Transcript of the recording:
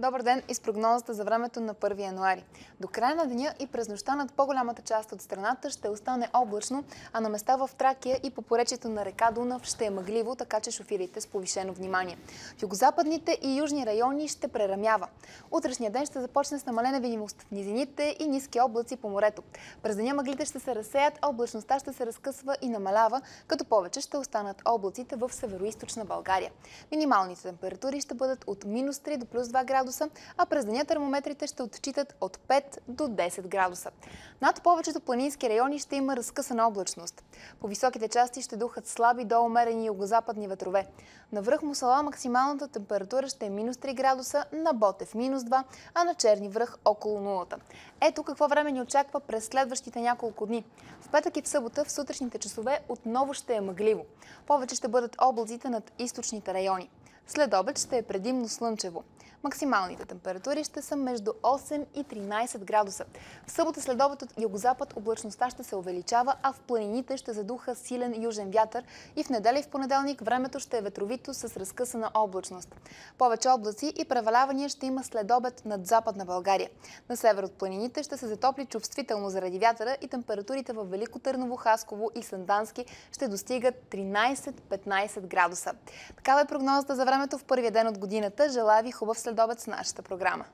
Добър ден и с прогнозата за времето на 1 януари. До края на деня и през нощта над по-голямата част от страната ще остане облачно, а на места в Тракия и по поречието на река Дунав ще е мъгливо, така че шофирайте с повишено внимание. В югозападните и южни райони ще прерамява. Утрешния ден ще започне с намалена видимост в низините и ниски облаци по морето. През деня мъглите ще се разсеят, а облачността ще се разкъсва и намалява, като повече ще останат облаците в северо България. Минималните температури ще бъдат от минус 3 до плюс 2 градуса градуса, а през деня термометрите ще отчитат от 5 до 10 градуса. Над повечето планински райони ще има разкъсана облачност. По високите части ще духат слаби до умерени югозападни ветрове. На връх Мусала максималната температура ще е минус 3 градуса, на Ботев минус 2, а на Черни връх около нулата. Ето какво време ни очаква през следващите няколко дни. В петък и в събота в сутрешните часове отново ще е мъгливо. Повече ще бъдат облаците над източните райони. След обед ще е предимно слънчево. Максималните температури ще са между 8 и 13 градуса. В събота след обед от югозапад облачността ще се увеличава, а в планините ще задуха силен южен вятър и в неделя и в понеделник времето ще е ветровито с разкъсана облачност. Повече облаци и превалявания ще има след обед над западна България. На север от планините ще се затопли чувствително заради вятъра и температурите в Велико Търново, Хасково и Сандански ще достигат 13-15 градуса. Такава е прогнозата за времето в първия ден от годината. Желая ви хубав следобед с нашата програма.